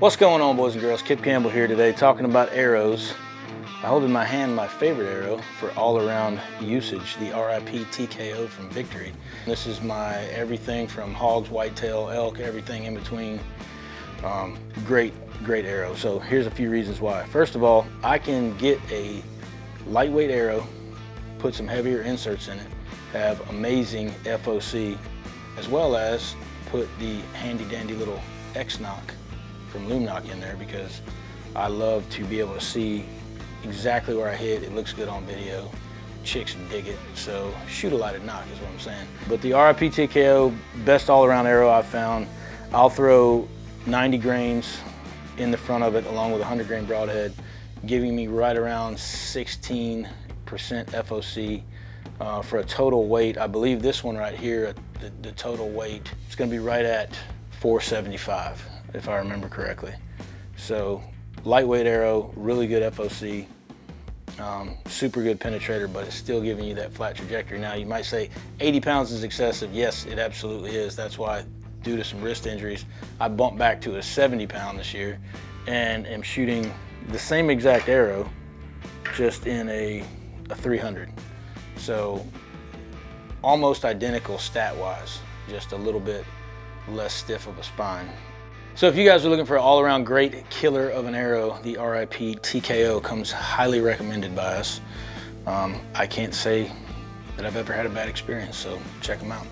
What's going on boys and girls? Kip Campbell here today talking about arrows. I hold in my hand my favorite arrow for all around usage, the RIP TKO from Victory. This is my everything from hogs, whitetail, elk, everything in between. Um, great, great arrow. So here's a few reasons why. First of all, I can get a lightweight arrow, put some heavier inserts in it, have amazing FOC, as well as put the handy dandy little X-Nock from Lumenok in there because I love to be able to see exactly where I hit. It looks good on video. Chicks dig it. So shoot a lighted nock is what I'm saying. But the RIP TKO, best all around arrow I've found. I'll throw 90 grains in the front of it along with a 100 grain broadhead, giving me right around 16% FOC uh, for a total weight. I believe this one right here, the, the total weight, it's gonna be right at 475 if I remember correctly. So lightweight arrow, really good FOC, um, super good penetrator, but it's still giving you that flat trajectory. Now you might say 80 pounds is excessive. Yes, it absolutely is. That's why due to some wrist injuries, I bumped back to a 70 pound this year and am shooting the same exact arrow, just in a, a 300. So almost identical stat wise, just a little bit less stiff of a spine. So if you guys are looking for an all-around great killer of an arrow, the RIP TKO comes highly recommended by us. Um, I can't say that I've ever had a bad experience, so check them out.